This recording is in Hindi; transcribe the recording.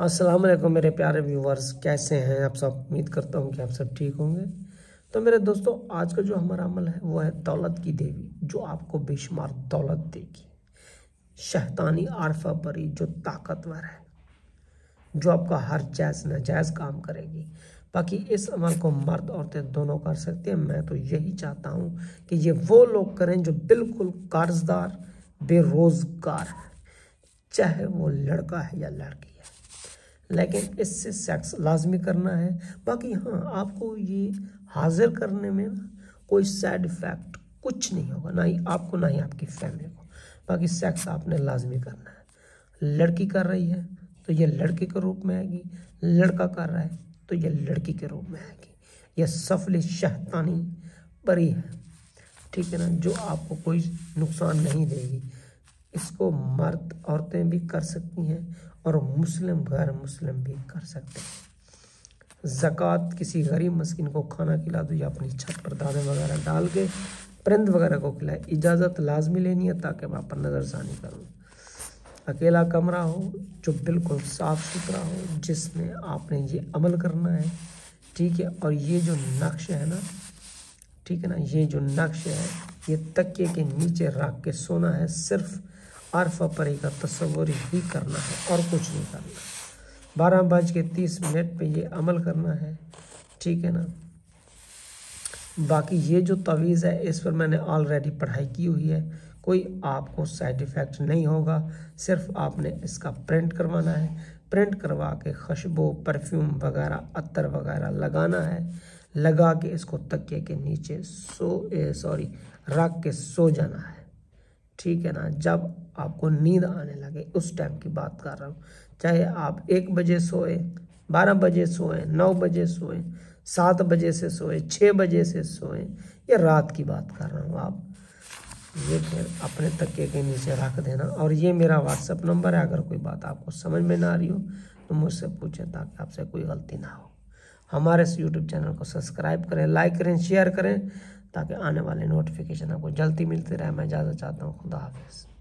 अस्सलाम वालेकुम मेरे प्यारे व्यूवर्स, कैसे हैं आप सब? उम्मीद करता हूँ कि आप सब ठीक होंगे। तो मेरे दोस्तों, आज का जो हमारा अमल है, वो है दौलत की देवी, जो आपको बेशुमार दौलत देगी। शैतानी आरफा परी जो ताकतवर है, जो आपका हर जायज़ नाजायज़ काम करेगी। बाकी इस अमल को मर्द औरतें दोनों कर सकते हैं। मैं तो यही चाहता हूँ कि ये वो लोग करें जो बिल्कुल कर्जदार, बेरोज़गार है चाहे वो लड़का है या लड़की है। लेकिन इससे सेक्स लाजमी करना है। बाकी हाँ आपको ये हाजिर करने में ना कोई साइड इफ़ेक्ट कुछ नहीं होगा, ना ही आपको, ना ही आपकी फैमिली को। बाकी सेक्स आपने लाजमी करना है। लड़की कर रही है तो ये लड़के के रूप में आएगी। लड़का कर रहा है तो ये लड़की के रूप में आएगी। यह सफल शहतानी परी है। ठीक है ना? जो आपको कोई नुकसान नहीं देगी। इसको मर्द औरतें भी कर सकती हैं और मुस्लिम गैर मुस्लिम भी कर सकते हैं। ज़क़़त किसी गरीब मस्किन को खाना खिला दो या अपनी छत पर दाने वगैरह डाल के परिंद वगैरह को खिलाए। इजाज़त लाजमी लेनी है ताकि वहाँ पर नज़रसानी करूँ। अकेला कमरा हो जो बिल्कुल साफ़ सुथरा हो, जिसमें आपने ये अमल करना है, ठीक है? और ये जो नक्श है ना, ठीक है ना? ये जो नक्श है ये तकिए के नीचे रख के सोना है, सिर्फ़ अरफा परी का तस्वुर ही करना है और कुछ नहीं करना। बारह बज के तीस मिनट पे ये अमल करना है, ठीक है ना? बाकी ये जो तवीज़ है, इस पर मैंने ऑलरेडी पढ़ाई की हुई है। कोई आपको साइड इफ़ेक्ट नहीं होगा, सिर्फ़ आपने इसका प्रिंट करवाना है। प्रिंट करवा के खुशबू परफ्यूम वगैरह अतर वगैरह लगाना है। लगा के इसको तकिए के नीचे सो सॉरी रख के सो जाना है। ठीक है ना? जब आपको नींद आने लगे, उस टाइम की बात कर रहा हूँ। चाहे आप एक बजे सोए, बारह बजे सोए, नौ बजे सोए, सात बजे से सोए छः बजे से सोए, या रात की बात कर रहा हूँ आप। ये फिर अपने तकिए के नीचे रख देना। और ये मेरा व्हाट्सअप नंबर है, अगर कोई बात आपको समझ में ना आ रही हो तो मुझसे पूछें ताकि आपसे कोई गलती ना हो। हमारे इस यूट्यूब चैनल को सब्सक्राइब करें लाइक करें शेयर करें, ताकि आने वाले नोटिफिकेशन आपको जल्दी मिलते रहे। मैं इजाज़त चाहता हूँ। खुदा हाफिज़।